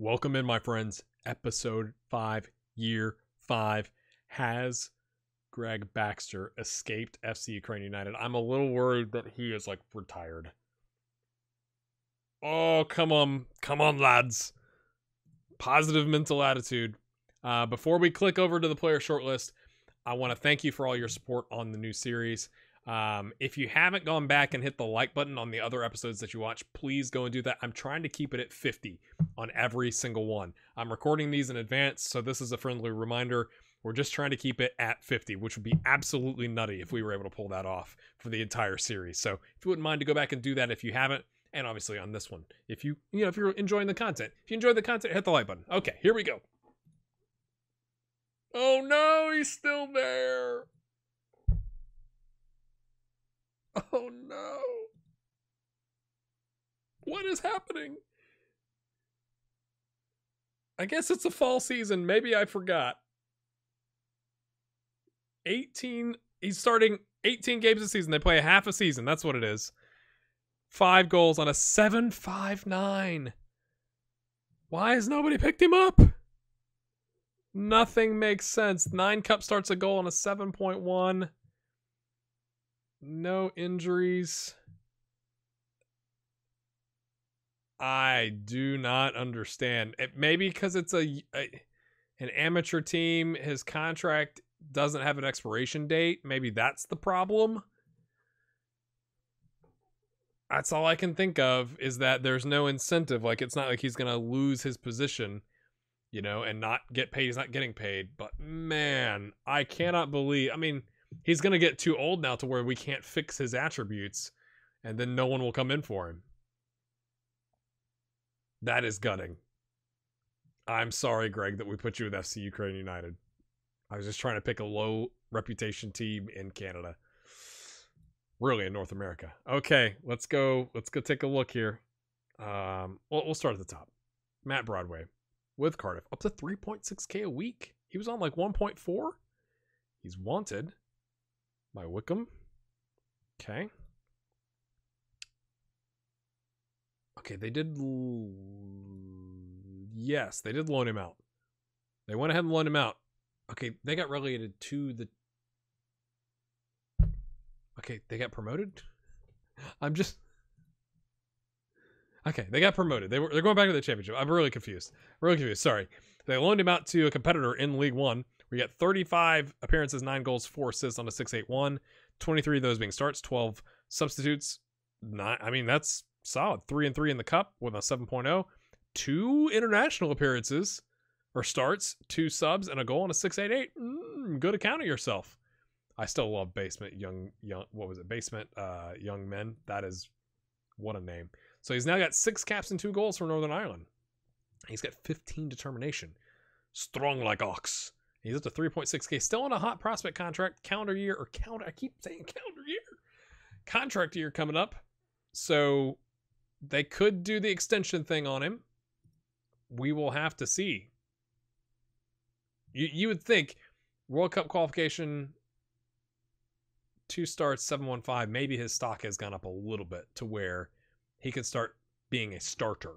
Welcome in, my friends. Episode 5, Year 5. Has Gregg Baxter escaped FC Ukraine United? I'm a little worried that he is like retired. Oh, come on. Come on, lads. Positive mental attitude. Uh, before we click over to the player shortlist, I want to thank you for all your support on the new series. Um, if you haven't gone back and hit the like button on the other episodes that you watch, please go and do that. I'm trying to keep it at 50 on every single one. I'm recording these in advance, so this is a friendly reminder. We're just trying to keep it at 50, which would be absolutely nutty if we were able to pull that off for the entire series. So if you wouldn't mind to go back and do that if you haven't, and obviously on this one, if you you know if you're enjoying the content, if you enjoy the content, hit the like button. Okay, here we go. Oh no, he's still there. Oh no. What is happening? I guess it's a fall season. Maybe I forgot. 18 he's starting 18 games a season. They play a half a season. That's what it is. 5 goals on a 7-5-9. Why has nobody picked him up? Nothing makes sense. 9 cup starts a goal on a 7.1. No injuries. I do not understand. It, maybe because it's a, a an amateur team, his contract doesn't have an expiration date. Maybe that's the problem. That's all I can think of is that there's no incentive. Like it's not like he's gonna lose his position, you know, and not get paid. He's not getting paid. But man, I cannot believe. I mean, he's going to get too old now to where we can't fix his attributes and then no one will come in for him. That is gutting. I'm sorry, Gregg, that we put you with FC Ukraine United. I was just trying to pick a low reputation team in Canada. Really in North America. Okay, let's go. Let's go take a look here. Um, well, we'll start at the top. Matt Broadway with Cardiff up to 3.6k a week. He was on like 1.4. He's wanted by Wycombe. Okay. Okay, they did. Yes, they did loan him out. They went ahead and loaned him out. Okay, they got relegated to the. Okay, they got promoted. I'm just. Okay, they got promoted. They were they're going back to the championship. I'm really confused. Really confused. Sorry. They loaned him out to a competitor in League One. We got 35 appearances, 9 goals, 4 assists on a 681. 23 of those being starts, 12 substitutes. Not I mean, that's solid. 3 and 3 in the cup with a 7.0. Two international appearances or starts, two subs and a goal on a 688. Mm, good account of yourself. I still love basement young young what was it? Basement uh young men. That is what a name. So he's now got 6 caps and 2 goals for Northern Ireland. He's got 15 determination. Strong like ox. He's up to 3.6K. Still on a hot prospect contract. Calendar year or calendar. I keep saying calendar year. Contract year coming up. So they could do the extension thing on him. We will have to see. You you would think World Cup qualification, two starts, 715, maybe his stock has gone up a little bit to where he could start being a starter,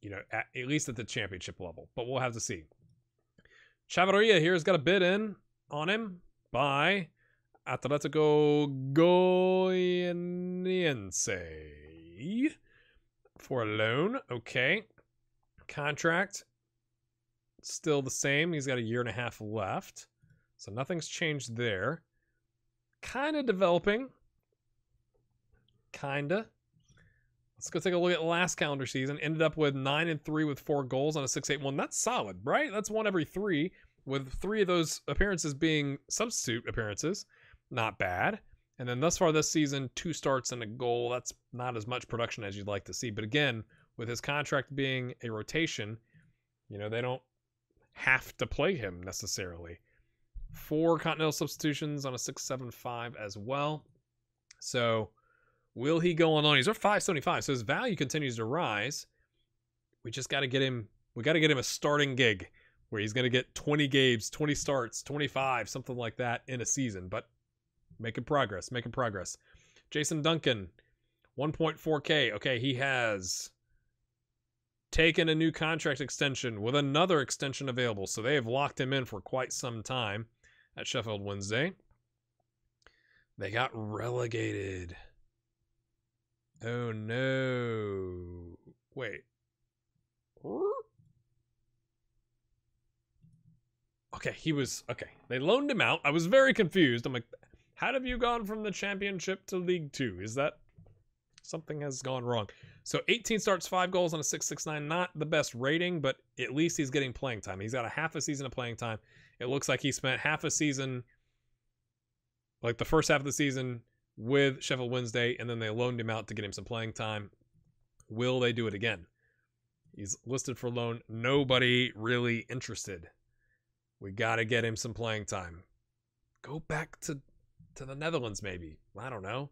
you know, at, at least at the championship level. But we'll have to see. Chavarria here has got a bid in on him by Atletico Goianiense for a loan. Okay. Contract still the same. He's got a year and a half left. So nothing's changed there. Kind of developing. Kinda. Let's go take a look at last calendar season. Ended up with nine and three with four goals on a six eight one. That's solid, right? That's one every three, with three of those appearances being substitute appearances. Not bad. And then thus far this season, two starts and a goal. That's not as much production as you'd like to see. But again, with his contract being a rotation, you know, they don't have to play him necessarily. Four continental substitutions on a 675 as well. So will he go on loan? He's at 575, so his value continues to rise. We just got to get him. We got to get him a starting gig where he's going to get 20 games, 20 starts, 25, something like that in a season. But making progress, making progress. Jason Duncan, 1.4K. Okay, he has taken a new contract extension with another extension available. So they have locked him in for quite some time at Sheffield Wednesday. They got relegated. Oh no. Wait. Okay, he was okay. They loaned him out. I was very confused. I'm like, how have you gone from the championship to League Two? Is that something has gone wrong? So 18 starts, five goals on a 669. Not the best rating, but at least he's getting playing time. He's got a half a season of playing time. It looks like he spent half a season, like the first half of the season, with Sheffield Wednesday, and then they loaned him out to get him some playing time. Will they do it again? He's listed for loan. Nobody really interested. We got to get him some playing time. Go back to to the Netherlands maybe. I don't know.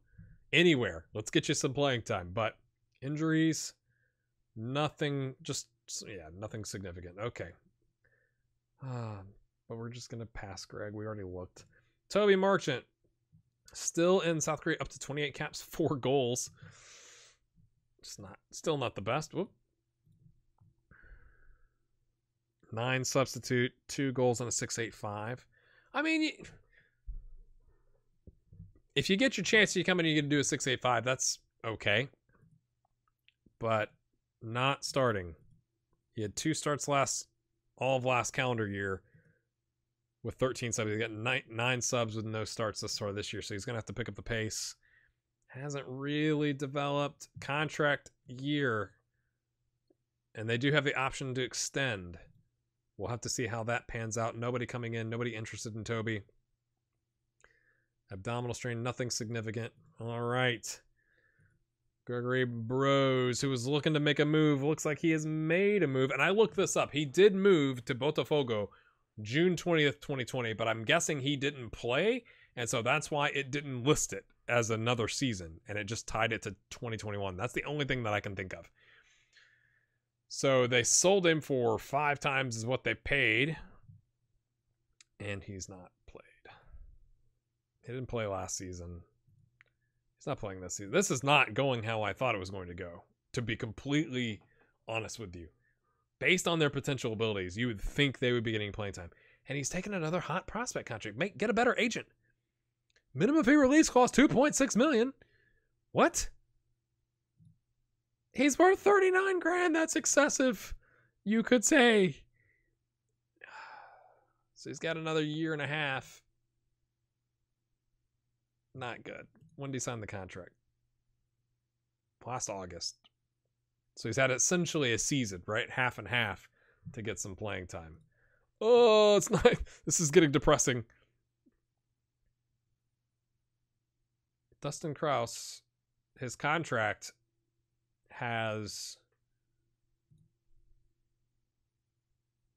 Anywhere. Let's get you some playing time. But injuries, nothing just yeah, nothing significant. Okay. Um, but we're just going to pass Gregg. We already looked. Toby Marchant still in South Korea up to 28 caps, 4 goals. Just not still not the best. Whoop. Nine substitute, two goals on a six eight five. I mean, if you get your chance, you come in and you can do a six eight five. That's okay, but not starting. He had two starts last all of last calendar year with 13 subs. He got nine, nine subs with no starts this far this year, so he's gonna have to pick up the pace. Hasn't really developed contract year, and they do have the option to extend. We'll have to see how that pans out. Nobody coming in, nobody interested in Toby. Abdominal strain, nothing significant. All right. Gregory Bros, who was looking to make a move, looks like he has made a move. And I looked this up. He did move to Botafogo June 20th, 2020, but I'm guessing he didn't play. And so that's why it didn't list it as another season. And it just tied it to 2021. That's the only thing that I can think of. So they sold him for five times as what they paid. And he's not played. He didn't play last season. He's not playing this season. This is not going how I thought it was going to go, to be completely honest with you. Based on their potential abilities, you would think they would be getting playing time. And he's taking another hot prospect contract. Make get a better agent. Minimum fee release cost 2.6 million. What? He's worth 39 grand. That's excessive. You could say. So he's got another year and a half. Not good. When did he sign the contract? Last August. So he's had essentially a season, right? Half and half to get some playing time. Oh, it's not. This is getting depressing. Dustin Kraus, his contract has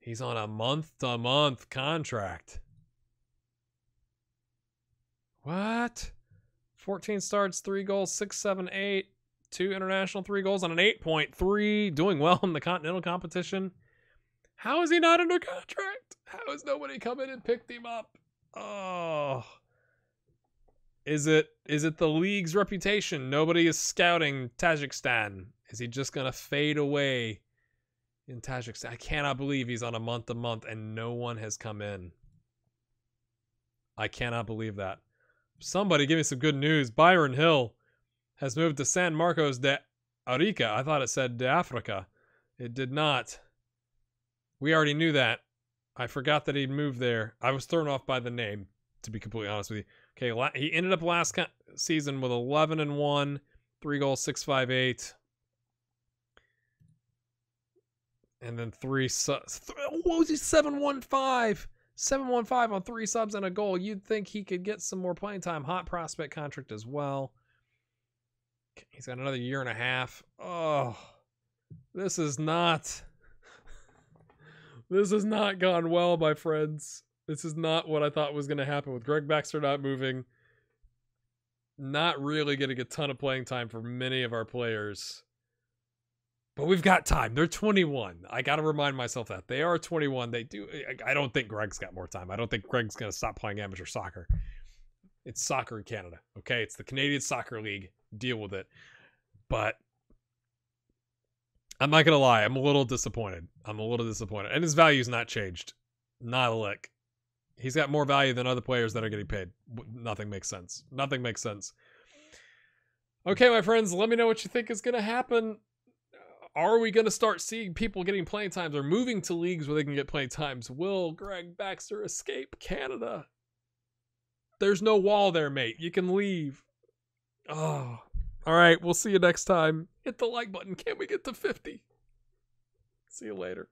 he's on a month to month contract. What? 14 starts, 3 goals, 6 7 8, 2 international, 3 goals on an 8.3, doing well in the continental competition. How is he not under contract? How has nobody come in and picked him up? Oh. Is it is it the league's reputation? Nobody is scouting Tajikistan. Is he just gonna fade away in Tajikistan? I cannot believe he's on a month to month and no one has come in. I cannot believe that. Somebody give me some good news. Byron Hill has moved to San Marcos de Arica. I thought it said de Africa. It did not. We already knew that. I forgot that he'd moved there. I was thrown off by the name, to be completely honest with you. Okay, he ended up last season with 11 and 1, 3 goals, 658. And then three subs. What was he? 715. 715 on three subs and a goal. You'd think he could get some more playing time. Hot prospect contract as well. He's got another year and a half. Oh, this is not. This has not gone well, my friends. This is not what I thought was going to happen with Gregg Baxter not moving. Not really getting a ton of playing time for many of our players. But we've got time. They're 21. I got to remind myself that. They are 21. They do. I don't think Gregg's got more time. I don't think Gregg's going to stop playing amateur soccer. It's soccer in Canada. Okay. It's the Canadian Soccer League. Deal with it. But I'm not gonna lie, I'm a little disappointed. I'm a little disappointed, and his value's not changed, not a lick. He's got more value than other players that are getting paid. Nothing makes sense. Nothing makes sense. Okay, my friends, let me know what you think is gonna happen. Are we gonna start seeing people getting playing times or moving to leagues where they can get playing times? Will Gregg Baxter escape Canada? There's no wall there, mate. You can leave. Oh, all right. We'll see you next time. Hit the like button. Can't we get to 50? See you later.